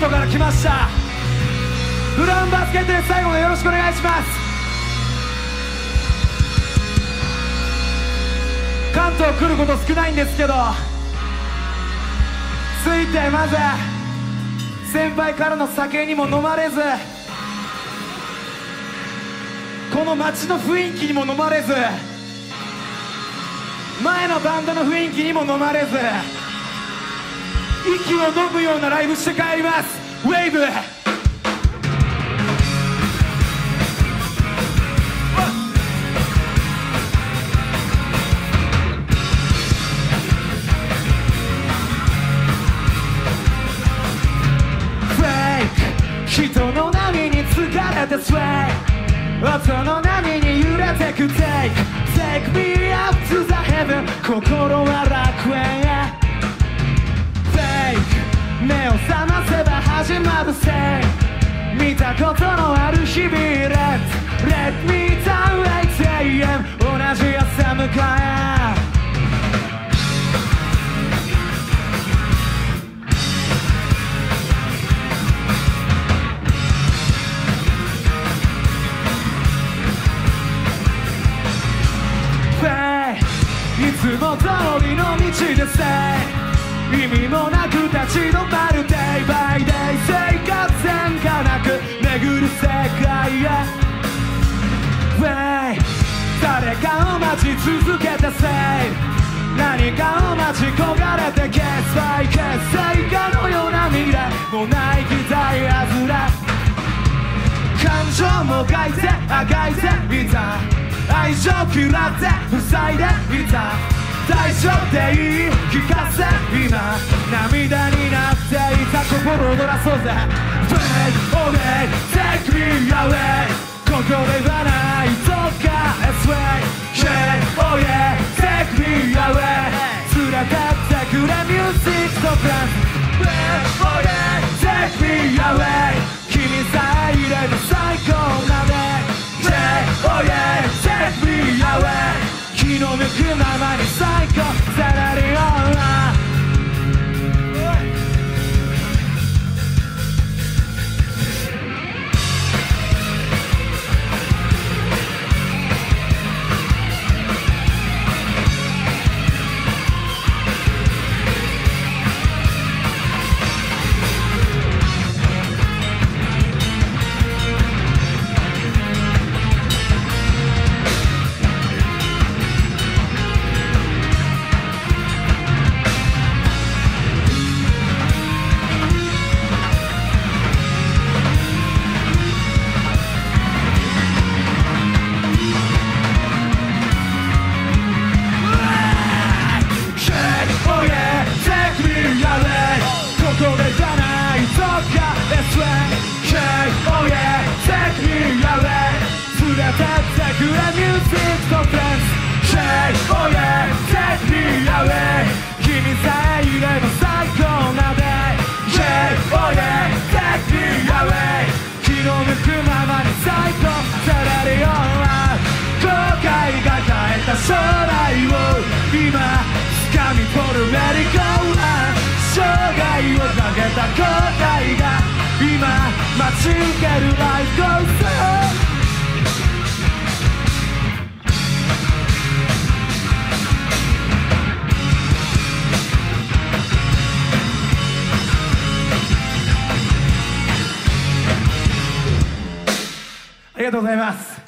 都から来ました。ブラウンバスケットで最後までよろしくお願いします。関東来ること少ないんですけどついてまず先輩からの酒にも飲まれずこの街の雰囲気にも飲まれず前のバンドの雰囲気にも飲まれず。息を飲むようなライブして帰ります。ウェーブ人の波に疲れてスウェイ。音の波に揺れてく。Take Take me up to the heaven 心はせば始まるせ見たことのある日々 Let Let me down 8am 同じ朝迎え。いつも通りの道でさ意味もなく立ち止まる Day by day 生活変化なく巡る世界へ。Way 誰かを待ち続けて Say 何かを待ち焦がれて決済決済かのような未来。もない期待外れ。感情もがいてあがいていた。愛情嫌って塞いでいた。大丈夫でいい？聞かせそうぜ Fade away take me away ここではないどっか S way Yeah oh yeah take me away 連れてってくれ Music と Friends Fade oh yeah take me away 君さえいれば最高なね Yeah oh yeah take me away 気の向くまま将来を今掴み取るメリーゴーラン生涯をかけた後悔が待ち受けるライフゴーありがとうございます。